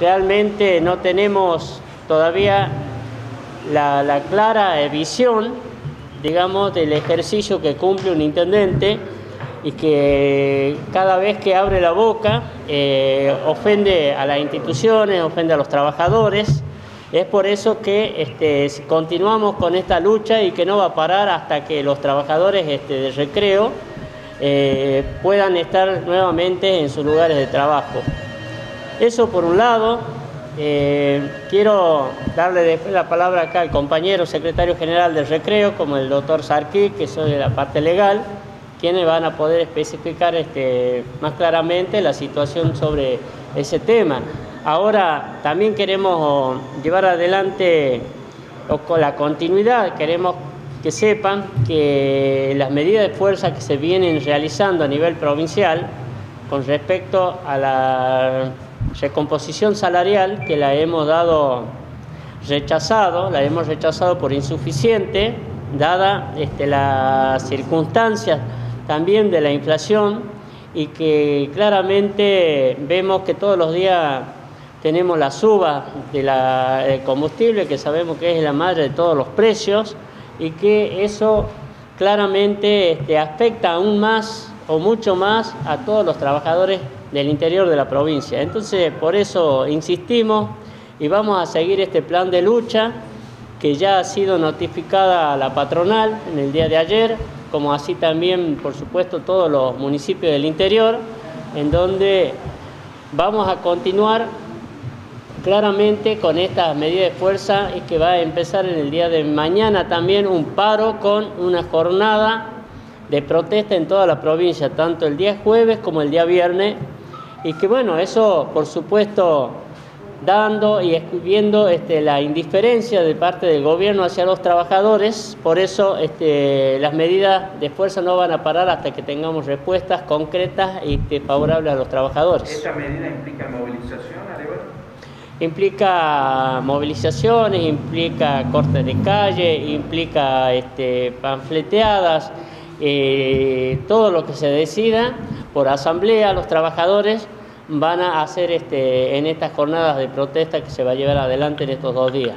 realmente no tenemos todavía la, clara visión, digamos, del ejercicio que cumple un intendente y que cada vez que abre la boca eh, ofende a las instituciones, ofende a los trabajadores. Es por eso que este, continuamos con esta lucha y que no va a parar hasta que los trabajadores este, de recreo eh, puedan estar nuevamente en sus lugares de trabajo. Eso por un lado. Eh, quiero darle después la palabra acá al compañero secretario general del recreo, como el doctor Sarki, que soy de la parte legal, quienes van a poder especificar este, más claramente la situación sobre ese tema. Ahora también queremos llevar adelante con la continuidad, queremos que sepan que las medidas de fuerza que se vienen realizando a nivel provincial con respecto a la recomposición salarial que la hemos dado rechazado, la hemos rechazado por insuficiente, dada este, las circunstancias también de la inflación y que claramente vemos que todos los días tenemos la suba del combustible, que sabemos que es la madre de todos los precios, y que eso claramente este, afecta aún más o mucho más a todos los trabajadores del interior de la provincia. Entonces, por eso insistimos y vamos a seguir este plan de lucha que ya ha sido notificada a la patronal en el día de ayer, como así también, por supuesto, todos los municipios del interior, en donde vamos a continuar claramente con estas medidas de fuerza y que va a empezar en el día de mañana también un paro con una jornada de protesta en toda la provincia, tanto el día jueves como el día viernes, y que bueno, eso por supuesto dando y viendo este, la indiferencia de parte del gobierno hacia los trabajadores, por eso este, las medidas de fuerza no van a parar hasta que tengamos respuestas concretas y favorables a los trabajadores. ¿Esta medida implica movilización, Implica movilizaciones, implica cortes de calle, implica este, panfleteadas, eh, todo lo que se decida por asamblea, los trabajadores van a hacer este, en estas jornadas de protesta que se va a llevar adelante en estos dos días.